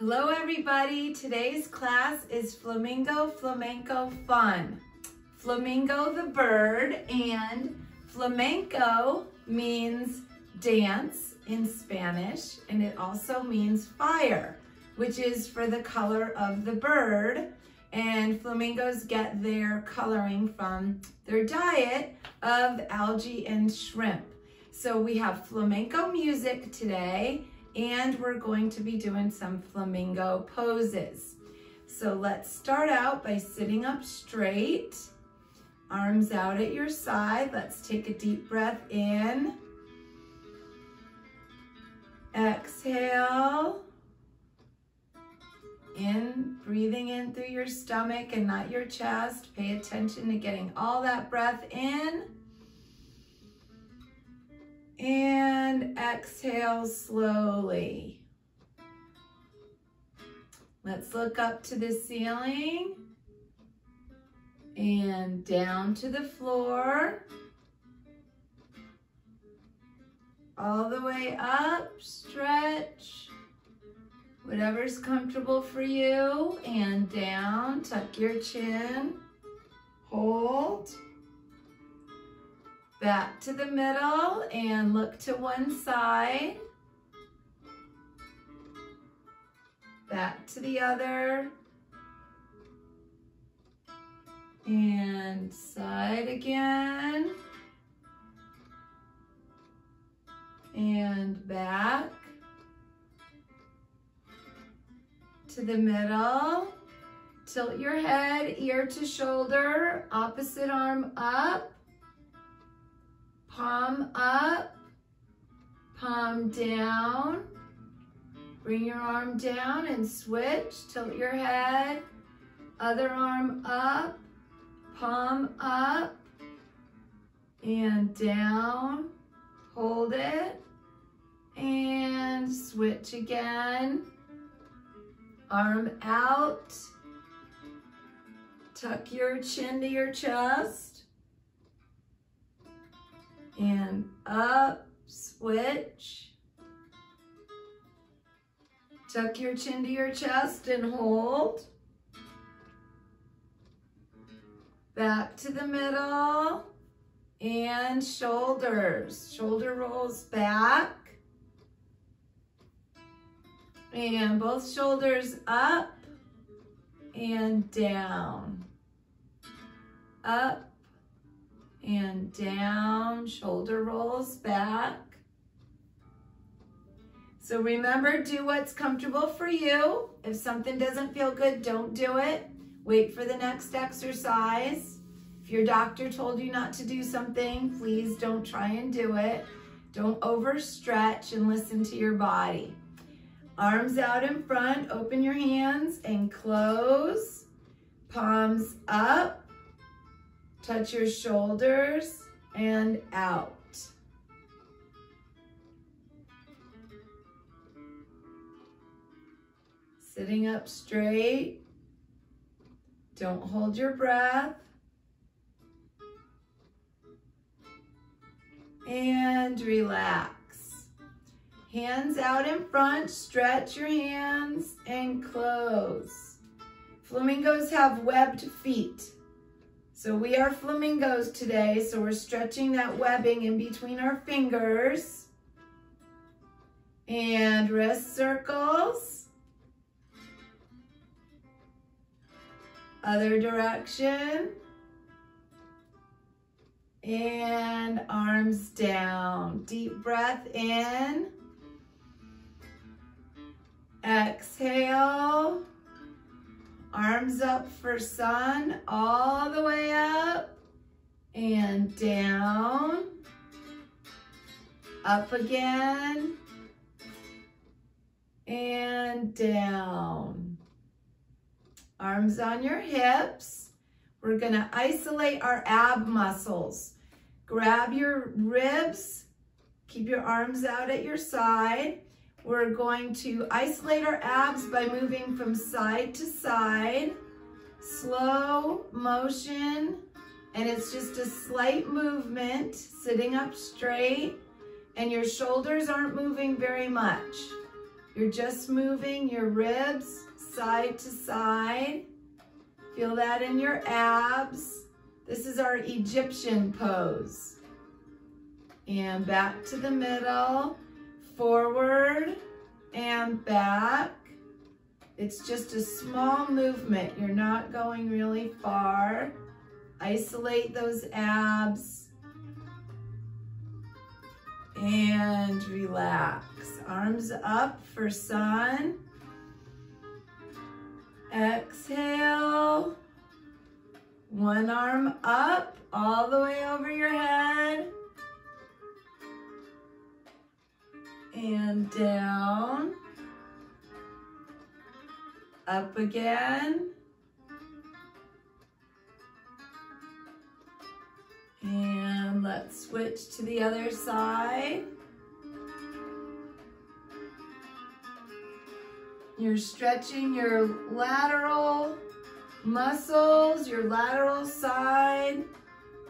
Hello everybody, today's class is Flamingo Flamenco Fun. Flamingo the bird and flamenco means dance in Spanish and it also means fire, which is for the color of the bird and flamingos get their coloring from their diet of algae and shrimp. So we have flamenco music today and we're going to be doing some flamingo poses. So let's start out by sitting up straight, arms out at your side. Let's take a deep breath in. Exhale. In, breathing in through your stomach and not your chest. Pay attention to getting all that breath in. And exhale slowly. Let's look up to the ceiling and down to the floor. All the way up, stretch. Whatever's comfortable for you. And down, tuck your chin. Hold back to the middle and look to one side. Back to the other. And side again. And back. To the middle. Tilt your head ear to shoulder, opposite arm up palm up, palm down. Bring your arm down and switch. Tilt your head. Other arm up, palm up, and down. Hold it, and switch again. Arm out. Tuck your chin to your chest and up, switch. Tuck your chin to your chest and hold. Back to the middle and shoulders. Shoulder rolls back. And both shoulders up and down. Up and down, shoulder rolls back. So remember, do what's comfortable for you. If something doesn't feel good, don't do it. Wait for the next exercise. If your doctor told you not to do something, please don't try and do it. Don't overstretch and listen to your body. Arms out in front, open your hands and close. Palms up, Touch your shoulders and out. Sitting up straight. Don't hold your breath. And relax. Hands out in front, stretch your hands and close. Flamingos have webbed feet. So we are flamingos today, so we're stretching that webbing in between our fingers. And wrist circles. Other direction. And arms down. Deep breath in. Exhale. Arms up for sun, all the way up and down. Up again and down. Arms on your hips. We're gonna isolate our ab muscles. Grab your ribs, keep your arms out at your side. We're going to isolate our abs by moving from side to side, slow motion, and it's just a slight movement, sitting up straight, and your shoulders aren't moving very much. You're just moving your ribs side to side. Feel that in your abs. This is our Egyptian pose. And back to the middle, forward and back. It's just a small movement. You're not going really far. Isolate those abs. And relax. Arms up for sun. Exhale. One arm up all the way over your head. And down. Up again. And let's switch to the other side. You're stretching your lateral muscles, your lateral side,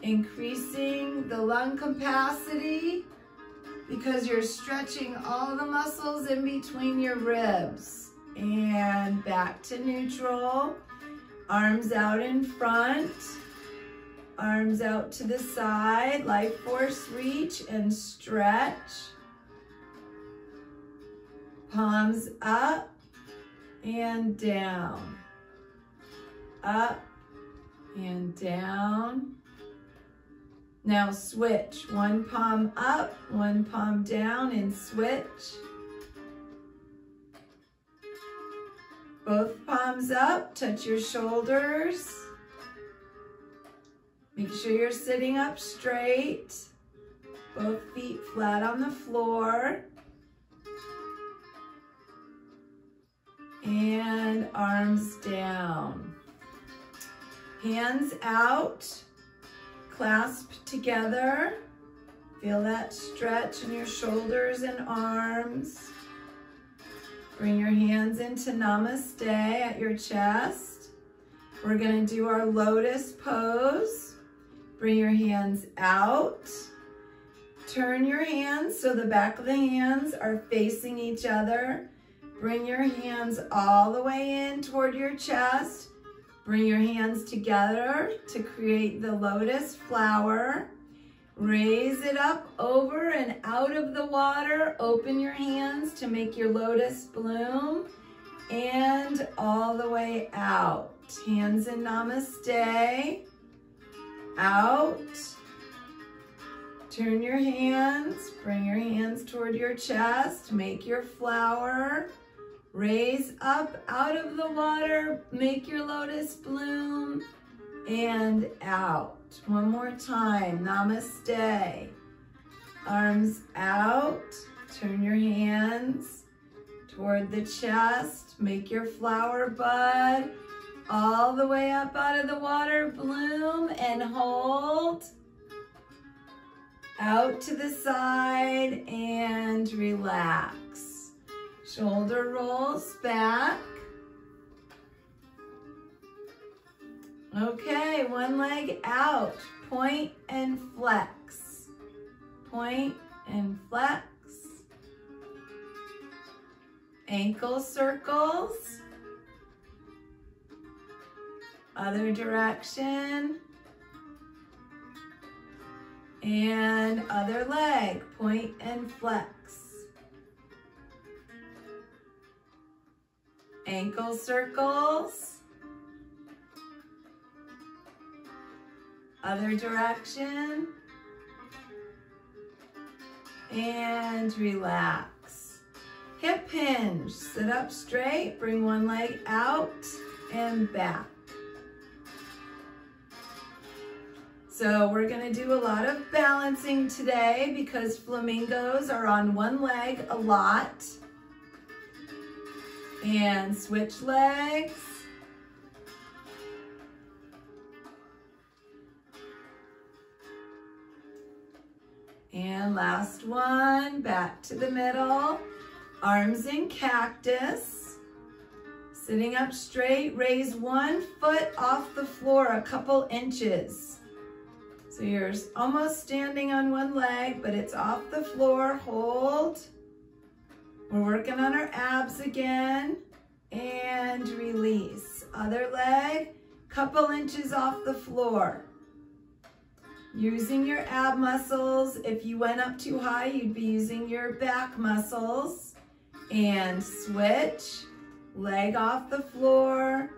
increasing the lung capacity because you're stretching all the muscles in between your ribs. And back to neutral. Arms out in front. Arms out to the side. Life force reach and stretch. Palms up and down, up and down. Now switch, one palm up, one palm down and switch. Both palms up, touch your shoulders. Make sure you're sitting up straight. Both feet flat on the floor. and arms down. Hands out, clasp together. Feel that stretch in your shoulders and arms. Bring your hands into namaste at your chest. We're gonna do our lotus pose. Bring your hands out. Turn your hands so the back of the hands are facing each other. Bring your hands all the way in toward your chest. Bring your hands together to create the lotus flower. Raise it up over and out of the water. Open your hands to make your lotus bloom. And all the way out. Hands in namaste. Out. Turn your hands. Bring your hands toward your chest. Make your flower. Raise up out of the water, make your lotus bloom, and out. One more time, namaste. Arms out, turn your hands toward the chest, make your flower bud, all the way up out of the water, bloom and hold. Out to the side and relax. Shoulder rolls back. Okay, one leg out. Point and flex. Point and flex. Ankle circles. Other direction. And other leg. Point and flex. Ankle circles. Other direction. And relax. Hip hinge, sit up straight, bring one leg out and back. So we're gonna do a lot of balancing today because flamingos are on one leg a lot. And switch legs. And last one, back to the middle. Arms in cactus. Sitting up straight, raise one foot off the floor a couple inches. So you're almost standing on one leg, but it's off the floor. Hold. We're working on our abs again and release. Other leg, couple inches off the floor. Using your ab muscles. If you went up too high, you'd be using your back muscles. And switch, leg off the floor.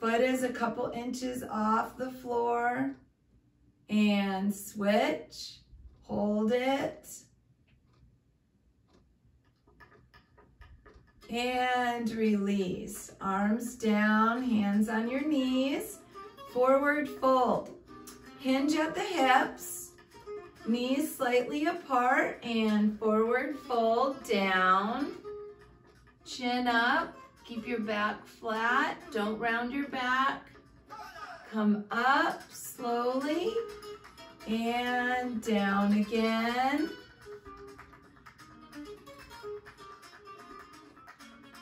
Foot is a couple inches off the floor. And switch, hold it. And release. Arms down, hands on your knees. Forward fold. Hinge at the hips. Knees slightly apart and forward fold down. Chin up. Keep your back flat. Don't round your back. Come up slowly and down again.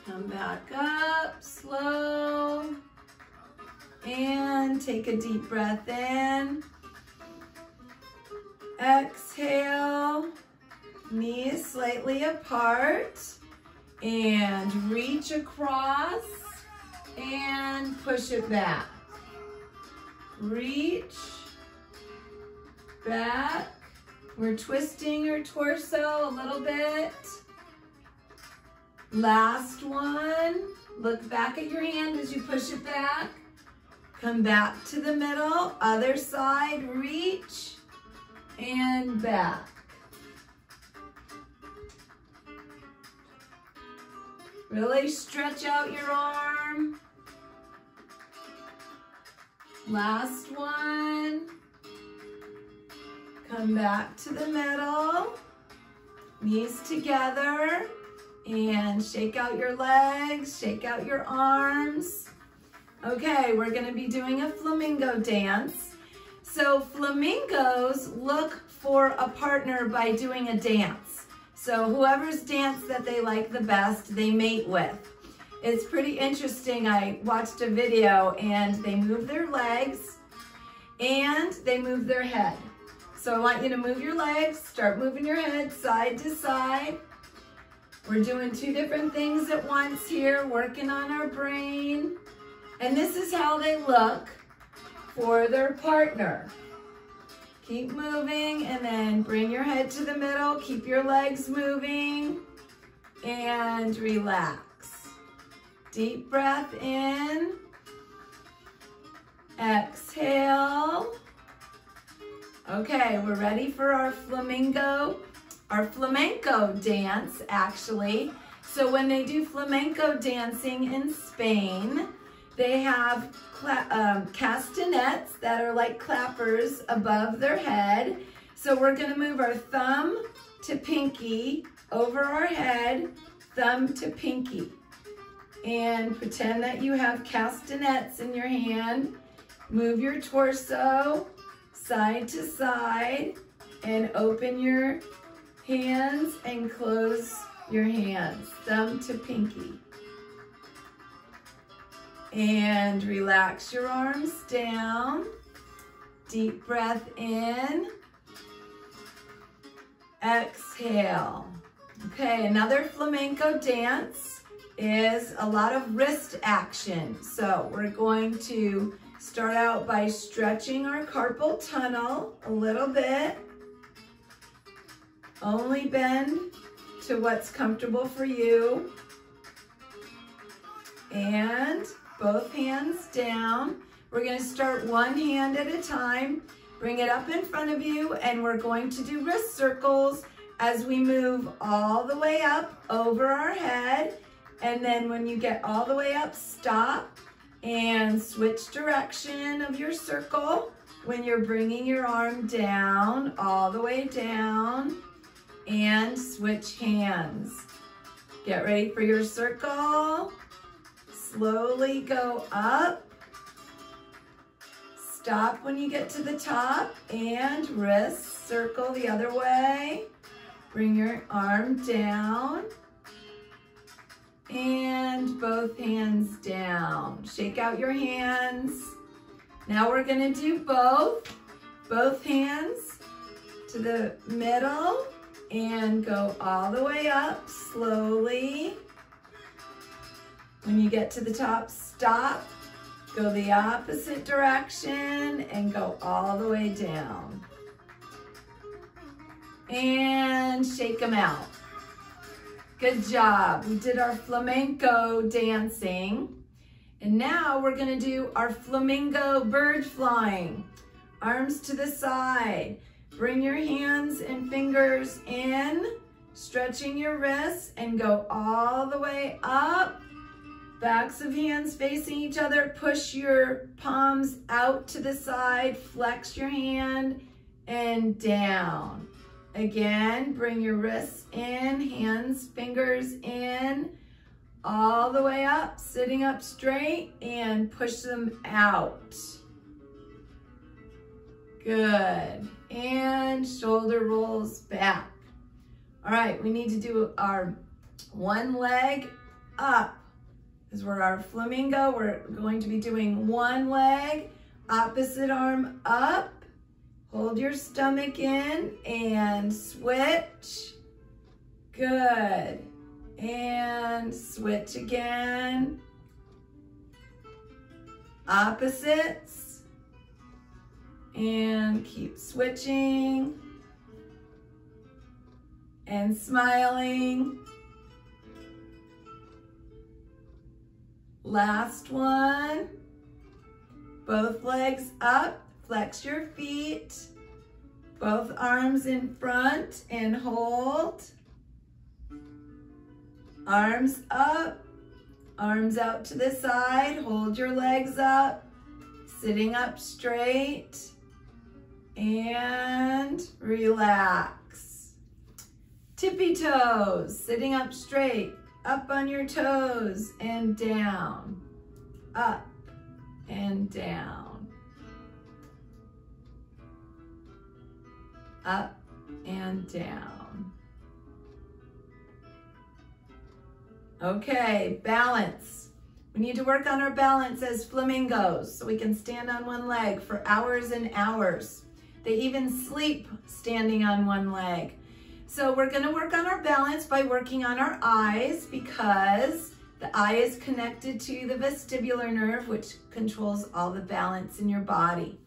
Come back up, slow. And take a deep breath in. Exhale, knees slightly apart. And reach across and push it back. Reach, back. We're twisting your torso a little bit. Last one. Look back at your hand as you push it back. Come back to the middle. Other side, reach and back. Really stretch out your arm. Last one. Come back to the middle. Knees together. And shake out your legs, shake out your arms. Okay, we're gonna be doing a flamingo dance. So flamingos look for a partner by doing a dance. So whoever's dance that they like the best, they mate with. It's pretty interesting. I watched a video and they move their legs and they move their head. So I want you to move your legs, start moving your head side to side. We're doing two different things at once here, working on our brain. And this is how they look for their partner. Keep moving and then bring your head to the middle. Keep your legs moving and relax. Deep breath in. Exhale. Okay, we're ready for our flamingo our flamenco dance, actually. So when they do flamenco dancing in Spain, they have um, castanets that are like clappers above their head. So we're gonna move our thumb to pinky over our head, thumb to pinky. And pretend that you have castanets in your hand. Move your torso side to side and open your hands and close your hands, thumb to pinky. And relax your arms down. Deep breath in. Exhale. Okay, another flamenco dance is a lot of wrist action. So we're going to start out by stretching our carpal tunnel a little bit. Only bend to what's comfortable for you. And both hands down. We're gonna start one hand at a time. Bring it up in front of you and we're going to do wrist circles as we move all the way up over our head. And then when you get all the way up, stop and switch direction of your circle when you're bringing your arm down, all the way down and switch hands. Get ready for your circle. Slowly go up. Stop when you get to the top and wrist circle the other way. Bring your arm down and both hands down. Shake out your hands. Now we're gonna do both. Both hands to the middle and go all the way up slowly. When you get to the top, stop, go the opposite direction and go all the way down. And shake them out. Good job. We did our flamenco dancing. And now we're gonna do our flamingo bird flying. Arms to the side. Bring your hands and fingers in, stretching your wrists and go all the way up. Backs of hands facing each other. Push your palms out to the side. Flex your hand and down. Again, bring your wrists in, hands, fingers in, all the way up, sitting up straight and push them out. Good. And shoulder rolls back. All right, we need to do our one leg up. As we're our flamingo, we're going to be doing one leg, opposite arm up. Hold your stomach in and switch. Good. And switch again. Opposites. And keep switching. And smiling. Last one. Both legs up. Flex your feet. Both arms in front and hold. Arms up, arms out to the side. Hold your legs up, sitting up straight. And relax. Tippy toes, sitting up straight. Up on your toes and down. Up and down. Up and down. Okay, balance. We need to work on our balance as flamingos so we can stand on one leg for hours and hours. They even sleep standing on one leg. So we're gonna work on our balance by working on our eyes because the eye is connected to the vestibular nerve, which controls all the balance in your body.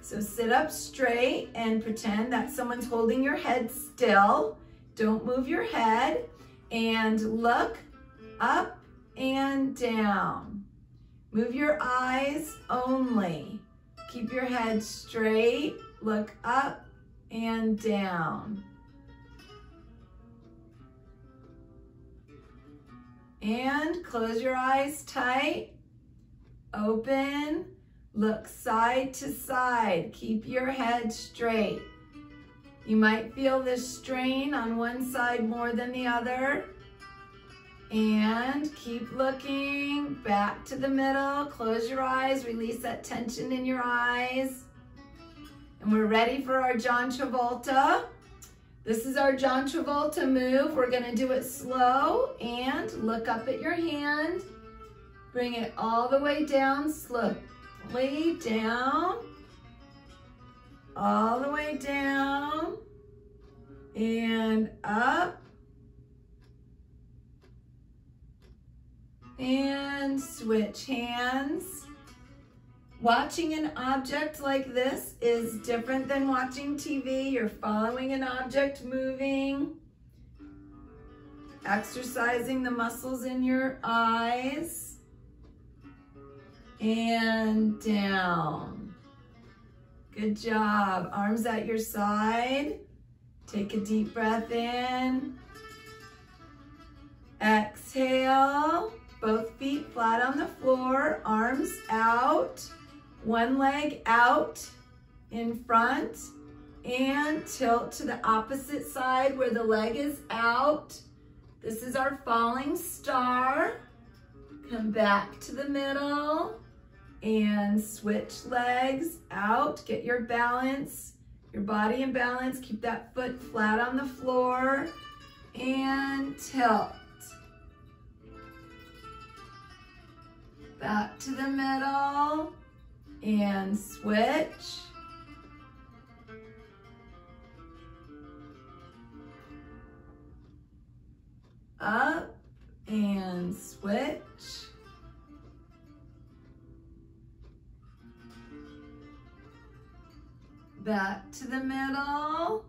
So sit up straight and pretend that someone's holding your head still. Don't move your head and look up and down. Move your eyes only. Keep your head straight. Look up and down. And close your eyes tight. Open. Look side to side. Keep your head straight. You might feel this strain on one side more than the other. And keep looking back to the middle. Close your eyes, release that tension in your eyes. And we're ready for our John Travolta. This is our John Travolta move. We're gonna do it slow and look up at your hand. Bring it all the way down, slowly down. All the way down and up and switch hands. Watching an object like this is different than watching TV. You're following an object moving, exercising the muscles in your eyes, and down. Good job. Arms at your side. Take a deep breath in. Exhale. Both feet flat on the floor, arms out, one leg out in front, and tilt to the opposite side where the leg is out. This is our falling star. Come back to the middle and switch legs out. Get your balance, your body in balance. Keep that foot flat on the floor and tilt. back to the middle and switch. Up and switch. Back to the middle.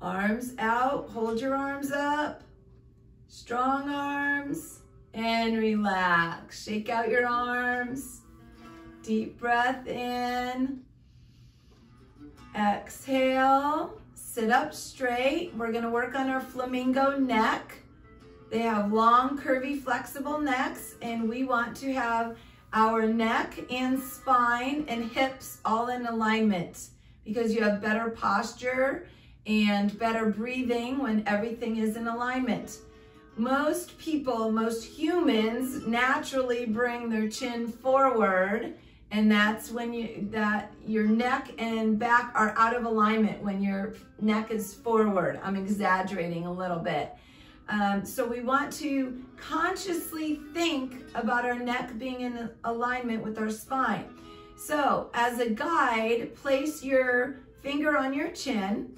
Arms out, hold your arms up. Strong arms and relax. Shake out your arms. Deep breath in. Exhale. Sit up straight. We're gonna work on our flamingo neck. They have long, curvy, flexible necks, and we want to have our neck and spine and hips all in alignment because you have better posture and better breathing when everything is in alignment. Most people, most humans naturally bring their chin forward and that's when you that your neck and back are out of alignment when your neck is forward. I'm exaggerating a little bit. Um, so we want to consciously think about our neck being in alignment with our spine. So as a guide, place your finger on your chin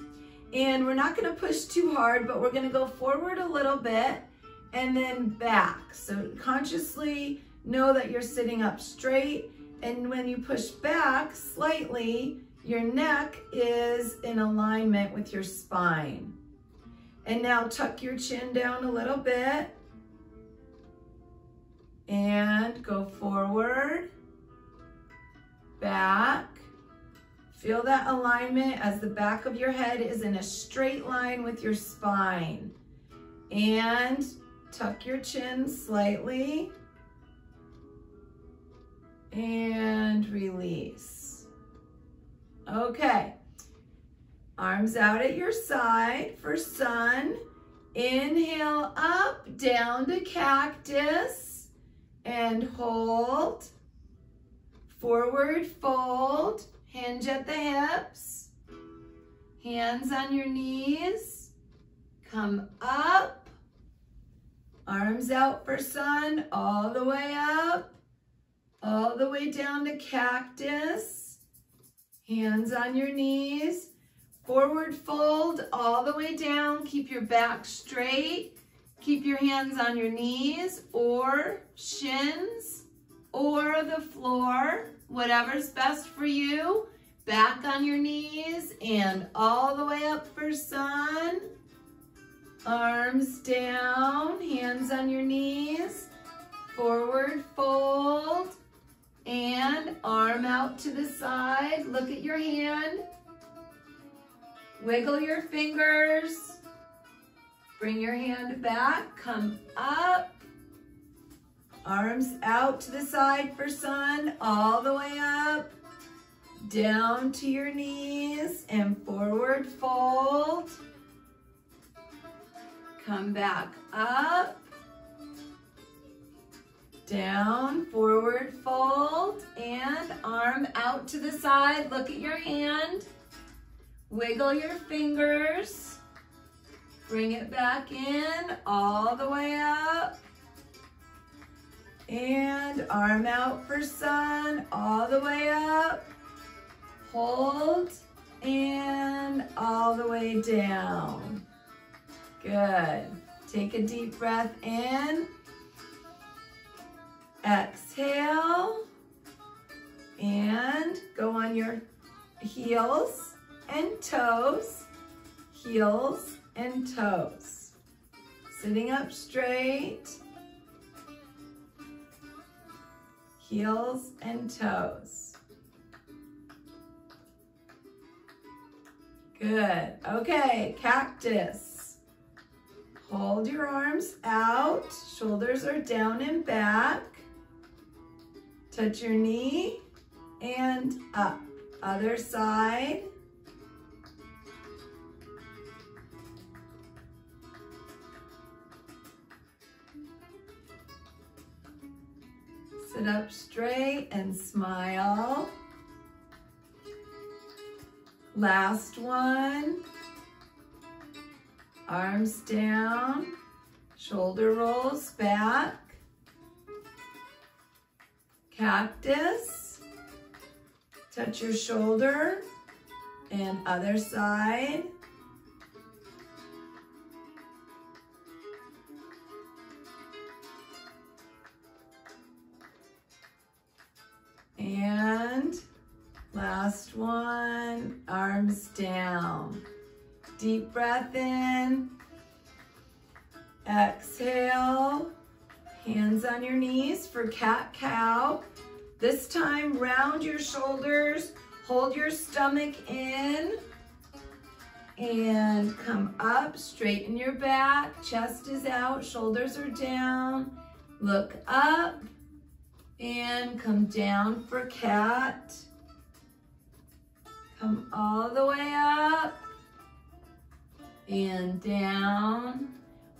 and we're not gonna push too hard, but we're gonna go forward a little bit and then back. So consciously know that you're sitting up straight and when you push back slightly, your neck is in alignment with your spine. And now tuck your chin down a little bit and go forward, back. Feel that alignment as the back of your head is in a straight line with your spine. And tuck your chin slightly and release. Okay, arms out at your side for sun. Inhale up, down to cactus and hold. Forward fold, hinge at the hips. Hands on your knees. Come up. Arms out for sun, all the way up all the way down to cactus. Hands on your knees. Forward fold all the way down. Keep your back straight. Keep your hands on your knees or shins or the floor, whatever's best for you. Back on your knees and all the way up for sun. Arms down, hands on your knees. Forward fold and arm out to the side. Look at your hand. Wiggle your fingers. Bring your hand back, come up. Arms out to the side for sun, all the way up. Down to your knees and forward fold. Come back up down, forward fold, and arm out to the side. Look at your hand. Wiggle your fingers. Bring it back in, all the way up. And arm out for sun, all the way up. Hold, and all the way down. Good. Take a deep breath in. Exhale. And go on your heels and toes, heels and toes. Sitting up straight, heels and toes. Good. Okay, cactus. Hold your arms out, shoulders are down and back. Touch your knee and up. Other side. Sit up straight and smile. Last one. Arms down, shoulder rolls back cactus. Touch your shoulder and other side. And last one, arms down. Deep breath in, exhale. Hands on your knees for cat-cow. This time, round your shoulders, hold your stomach in, and come up, straighten your back, chest is out, shoulders are down. Look up, and come down for cat. Come all the way up, and down.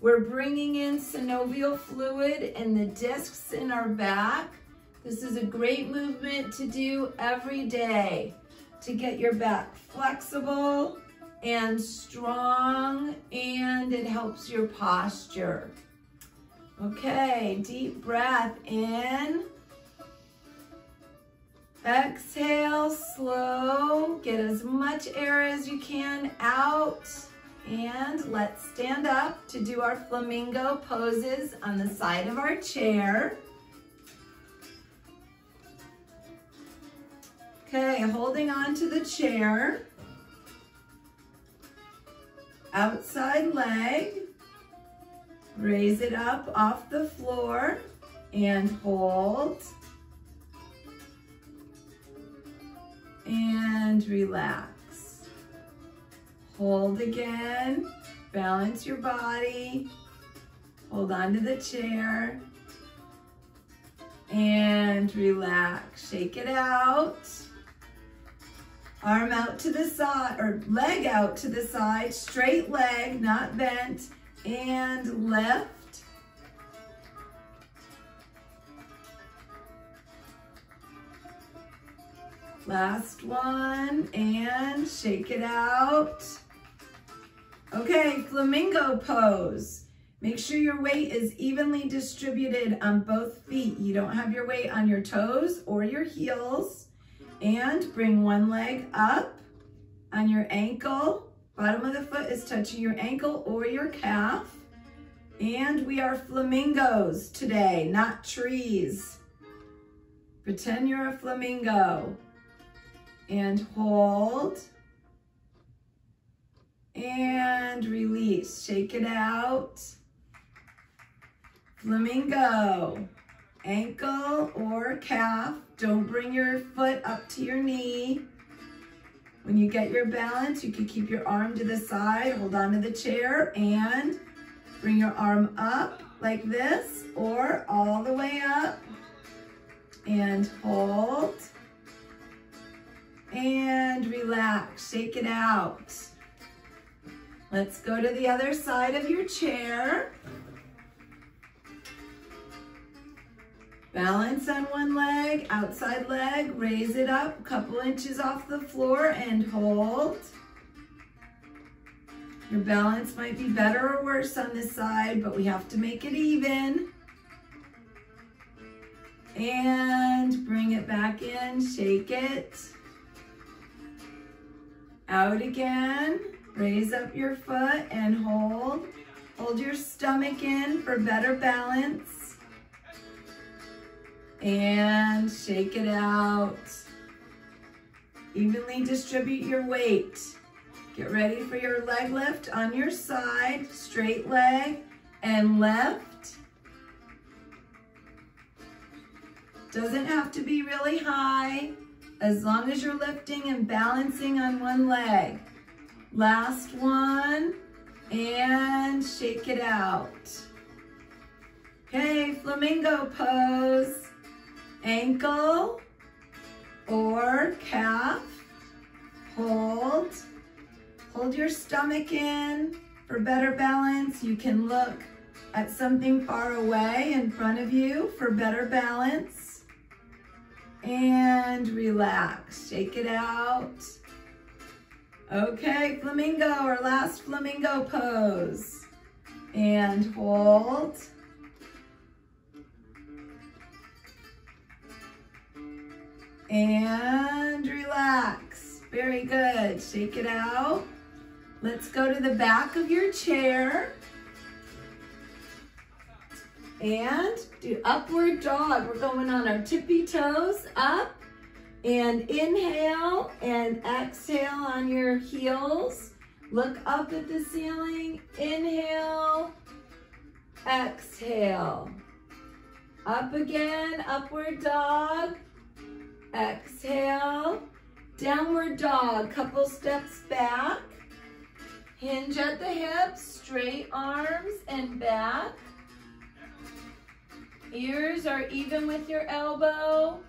We're bringing in synovial fluid and the discs in our back. This is a great movement to do every day to get your back flexible and strong and it helps your posture. Okay, deep breath in. Exhale, slow. Get as much air as you can out. And let's stand up to do our flamingo poses on the side of our chair. Okay, holding on to the chair. Outside leg. Raise it up off the floor and hold. And relax. Hold again. Balance your body. Hold on to the chair. And relax. Shake it out. Arm out to the side, or leg out to the side, straight leg, not bent, and lift. Last one, and shake it out. Okay, flamingo pose. Make sure your weight is evenly distributed on both feet. You don't have your weight on your toes or your heels. And bring one leg up on your ankle. Bottom of the foot is touching your ankle or your calf. And we are flamingos today, not trees. Pretend you're a flamingo. And hold. And release. Shake it out. Flamingo. Ankle or calf. Don't bring your foot up to your knee. When you get your balance, you can keep your arm to the side, hold on to the chair, and bring your arm up like this, or all the way up, and hold, and relax, shake it out. Let's go to the other side of your chair. Balance on one leg, outside leg, raise it up a couple inches off the floor and hold. Your balance might be better or worse on this side, but we have to make it even. And bring it back in, shake it. Out again, raise up your foot and hold. Hold your stomach in for better balance and shake it out. Evenly distribute your weight. Get ready for your leg lift on your side, straight leg and left. Doesn't have to be really high as long as you're lifting and balancing on one leg. Last one and shake it out. Okay, flamingo pose ankle or calf. Hold. Hold your stomach in for better balance. You can look at something far away in front of you for better balance. And relax. Shake it out. Okay, flamingo, our last flamingo pose. And hold. and relax. Very good. Shake it out. Let's go to the back of your chair and do upward dog. We're going on our tippy toes up And inhale and exhale on your heels. Look up at the ceiling. Inhale, exhale. Up again, upward dog. Exhale. Downward dog, couple steps back. Hinge at the hips, straight arms and back. Ears are even with your elbow.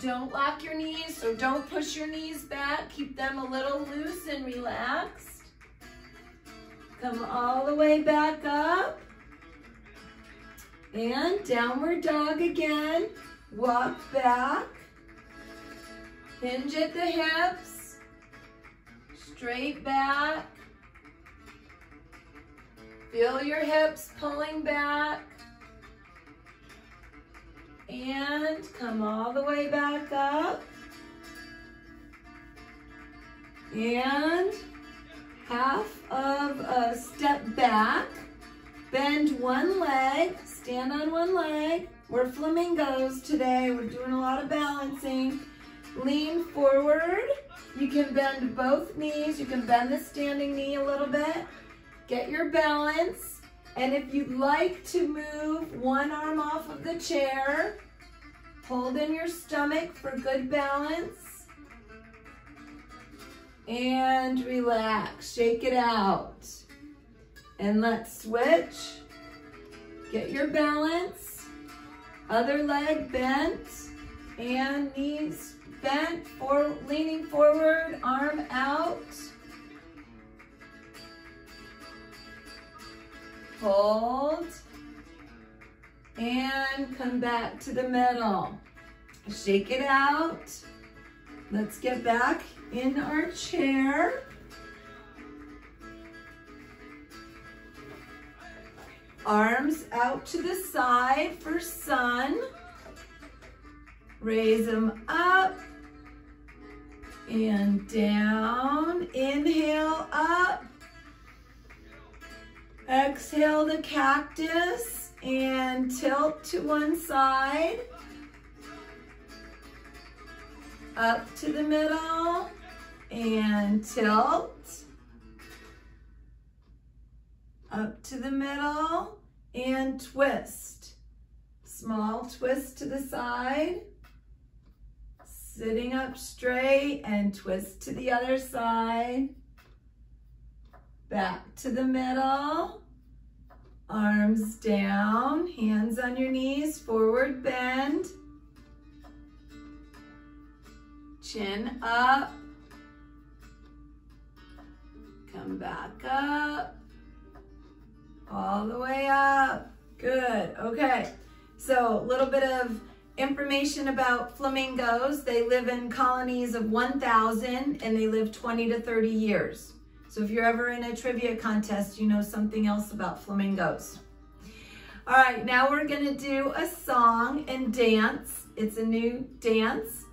Don't lock your knees, so don't push your knees back. Keep them a little loose and relaxed. Come all the way back up. And downward dog again. Walk back. Hinge at the hips. Straight back. Feel your hips pulling back. And come all the way back up. And half of a step back. Bend one leg, stand on one leg. We're flamingos today. We're doing a lot of balancing. Lean forward. You can bend both knees. You can bend the standing knee a little bit. Get your balance. And if you'd like to move one arm off of the chair, hold in your stomach for good balance. And relax, shake it out. And let's switch. Get your balance. Other leg bent and knees bent, for, leaning forward, arm out. Hold. And come back to the middle. Shake it out. Let's get back in our chair. Arms out to the side for sun. Raise them up and down. Inhale up. Exhale the cactus and tilt to one side. Up to the middle and tilt. Up to the middle and twist. Small twist to the side. Sitting up straight and twist to the other side. Back to the middle. Arms down, hands on your knees, forward bend. Chin up. Come back up. All the way up. Good. Okay. So a little bit of information about flamingos. They live in colonies of 1,000 and they live 20 to 30 years. So if you're ever in a trivia contest, you know something else about flamingos. All right, now we're gonna do a song and dance. It's a new dance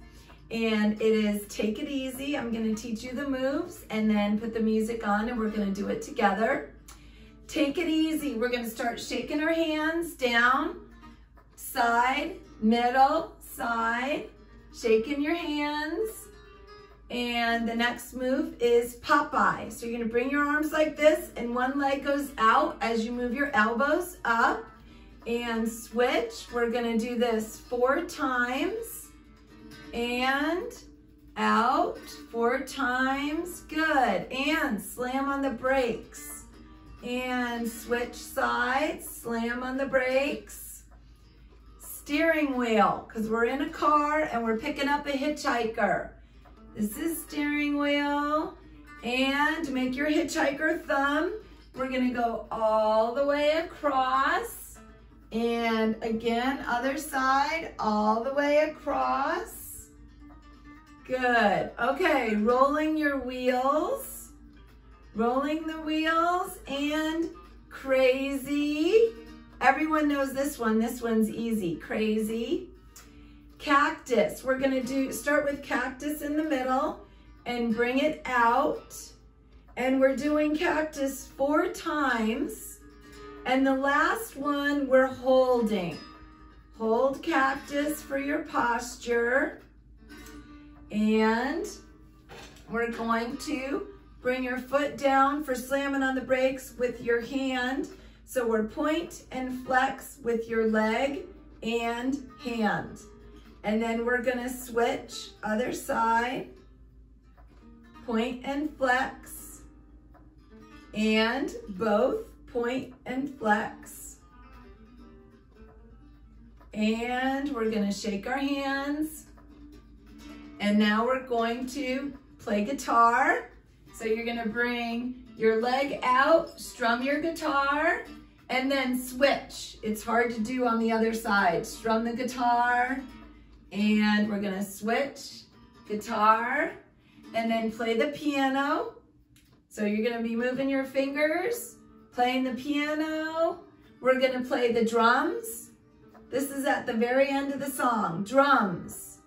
and it is Take It Easy. I'm gonna teach you the moves and then put the music on and we're gonna do it together. Take it easy. We're gonna start shaking our hands down, side, middle, side, shaking your hands, and the next move is Popeye. So you're gonna bring your arms like this and one leg goes out as you move your elbows up and switch. We're gonna do this four times and out four times. Good. And slam on the brakes. And switch sides, slam on the brakes. Steering wheel, because we're in a car and we're picking up a hitchhiker. This is steering wheel. And make your hitchhiker thumb. We're gonna go all the way across. And again, other side, all the way across. Good. Okay, rolling your wheels. Rolling the wheels and crazy. Everyone knows this one. This one's easy. Crazy. Cactus. We're to do start with cactus in the middle and bring it out. And we're doing cactus four times. And the last one we're holding. Hold cactus for your posture. And we're going to bring your foot down for slamming on the brakes with your hand. So we're point and flex with your leg and hand. And then we're gonna switch other side, point and flex, and both point and flex. And we're gonna shake our hands. And now we're going to play guitar. So you're gonna bring your leg out, strum your guitar, and then switch. It's hard to do on the other side. Strum the guitar, and we're gonna switch guitar, and then play the piano. So you're gonna be moving your fingers, playing the piano. We're gonna play the drums. This is at the very end of the song, drums.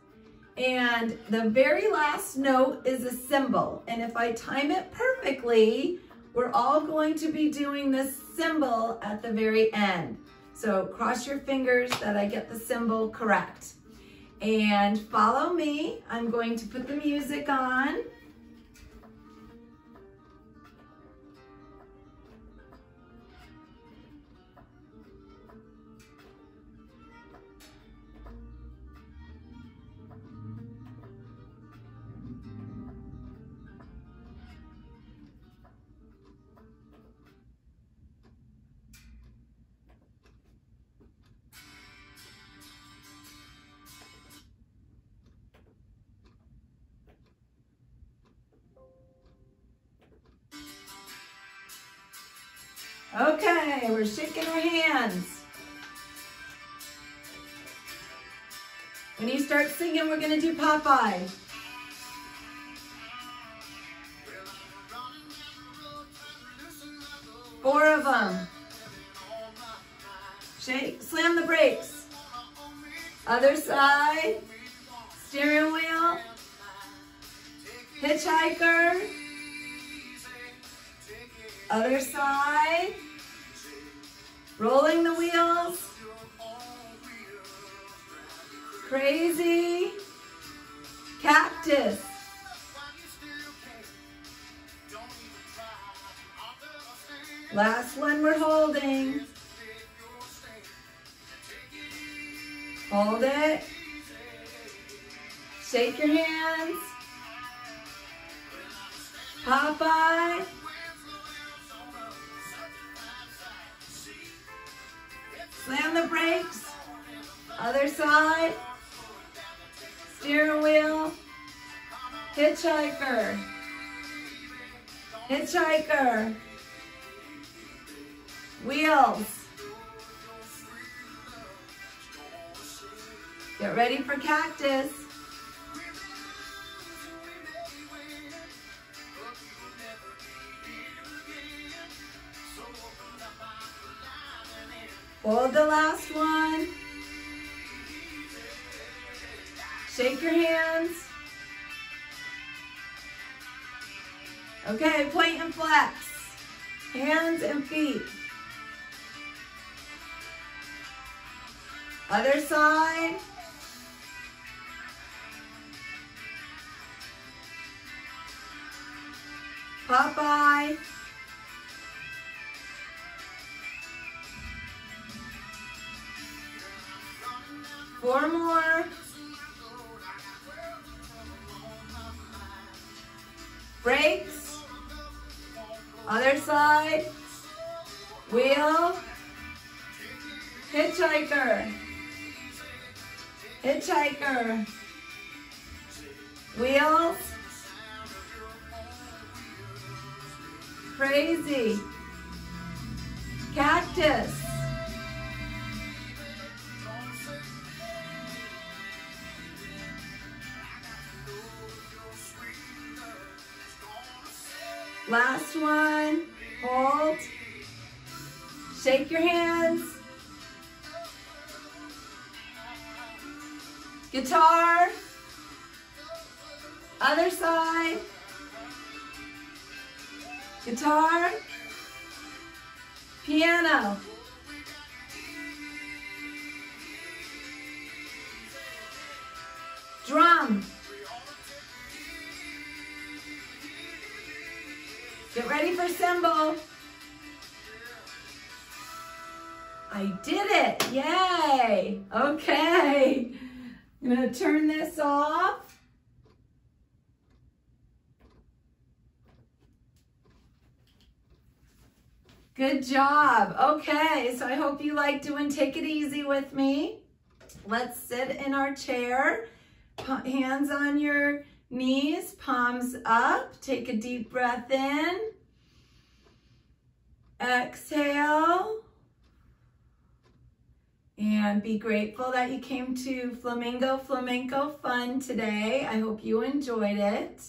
And the very last note is a cymbal. And if I time it perfectly, we're all going to be doing this cymbal at the very end. So cross your fingers that I get the cymbal correct. And follow me. I'm going to put the music on. Popeye. Four of them. Shake, slam the brakes. Other side, steering wheel, hitchhiker, other side. Rolling the wheels. Crazy. Cactus. Last one we're holding. Hold it. Shake your hands. Popeye. Slam the brakes. Other side. Steering wheel. Hitchhiker. Hitchhiker. Wheels. Get ready for cactus. Hold the last one. Shake your hands. Okay, point and flex. Hands and feet. Other side. Popeye. Four more. Other side. Wheel. Hitchhiker. Hitchhiker. Wheels. Crazy. Cactus. Last one. Hold. Shake your hands. Guitar. Other side. Guitar. Piano. Drum. Get ready for cymbal. I did it. Yay. Okay. I'm to turn this off. Good job. Okay, so I hope you like doing Take It Easy with me. Let's sit in our chair, hands on your knees, palms up. Take a deep breath in. Exhale. And be grateful that you came to Flamingo Flamenco Fun today. I hope you enjoyed it.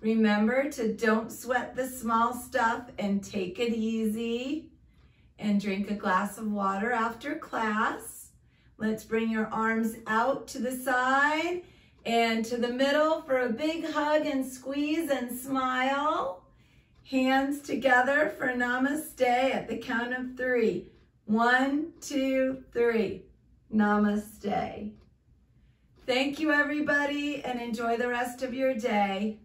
Remember to don't sweat the small stuff and take it easy and drink a glass of water after class. Let's bring your arms out to the side and to the middle for a big hug and squeeze and smile. Hands together for namaste at the count of three. One, two, three. Namaste. Thank you, everybody, and enjoy the rest of your day.